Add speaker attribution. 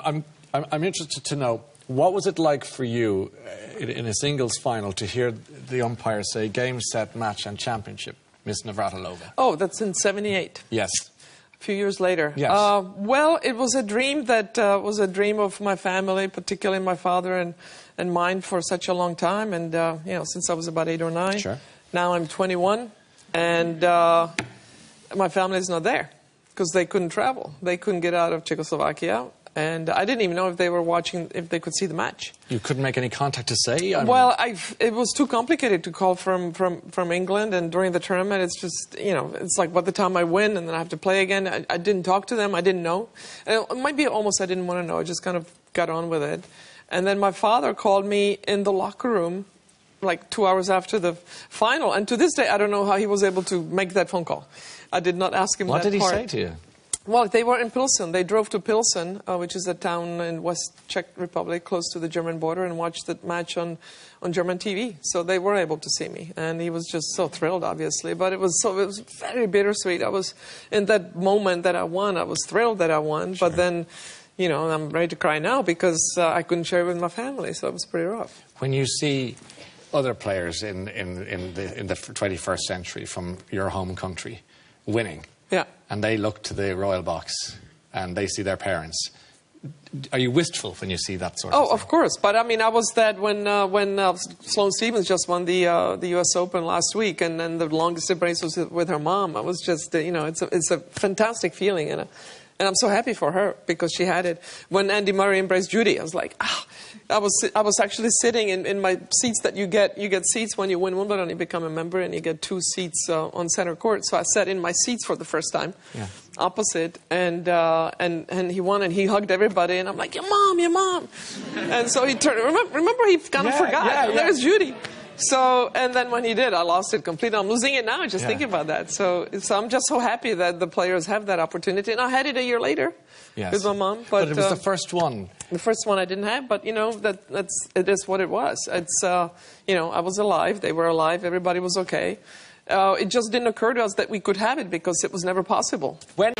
Speaker 1: I'm, I'm, I'm interested to know what was it like for you uh, in, in a singles final to hear the umpire say game, set, match, and championship, Miss Navratilova?
Speaker 2: Oh, that's in 78.
Speaker 1: Yes.
Speaker 2: A few years later.
Speaker 1: Yes.
Speaker 2: Uh, well, it was a dream that uh, was a dream of my family, particularly my father and, and mine for such a long time. And, uh, you know, since I was about eight or nine.
Speaker 1: Sure.
Speaker 2: Now I'm 21, and uh, my family is not there because they couldn't travel. They couldn't get out of Czechoslovakia. And I didn't even know if they were watching, if they could see the match.
Speaker 1: You couldn't make any contact to say? I mean-
Speaker 2: Well, i it was too complicated to call from, from, from England, and during the tournament, it's just, you know, it's like by the time I win and then I have to play again, I, I didn't talk to them, I didn't know. And it might be almost I didn't want to know, I just kind of got on with it. And then my father called me in the locker room like two hours after the final, and to this day, I don't know how he was able to make that phone call. I did not ask him
Speaker 1: what
Speaker 2: that
Speaker 1: did he
Speaker 2: part.
Speaker 1: say to you?
Speaker 2: Well, they were in Pilsen. They drove to Pilsen, uh, which is a town in West Czech Republic, close to the German border, and watched the match on, on German TV. So they were able to see me, and he was just so thrilled, obviously. But it was so it was very bittersweet. I was in that moment that I won. I was thrilled that I won, but then, you know, I'm ready to cry now because uh, I couldn't share it with my family. So it was pretty rough.
Speaker 1: When you see other players in, in, in, the, in the 21st century from your home country winning,
Speaker 2: Yeah.
Speaker 1: and they look to the royal box and they see their parents, are you wistful when you see that sort of
Speaker 2: Oh,
Speaker 1: thing?
Speaker 2: of course. But I mean, I was that when uh, when uh, Sloane Stevens just won the uh, the U.S. Open last week, and then the longest embrace was with her mom. I was just, uh, you know, it's a, it's a fantastic feeling, and. Uh, and I'm so happy for her because she had it. When Andy Murray embraced Judy, I was like, ah, I was, I was actually sitting in, in my seats that you get. You get seats when you win Wimbledon, you become a member, and you get two seats uh, on center court. So I sat in my seats for the first time,
Speaker 1: Yeah.
Speaker 2: opposite, and, uh, and, and he won, and he hugged everybody, and I'm like, your mom, your mom. and so he turned, remember, remember he kind of forgot.
Speaker 1: yeah, yeah.
Speaker 2: There's Judy. So, and then when he did, I lost it completely. I'm losing it now just
Speaker 1: Yeah.
Speaker 2: thinking about that. So, so I'm just so happy that the players have that opportunity. And I had it a year later
Speaker 1: Yes.
Speaker 2: with my mom.
Speaker 1: But,
Speaker 2: But,
Speaker 1: it was
Speaker 2: uh,
Speaker 1: the first one.
Speaker 2: the first one I didn't have, but you know that that's it is what it was. It's uh, you know I was alive, they were alive, everybody was okay. Uh, it just didn't occur to us that we could have it because it was never possible.
Speaker 1: When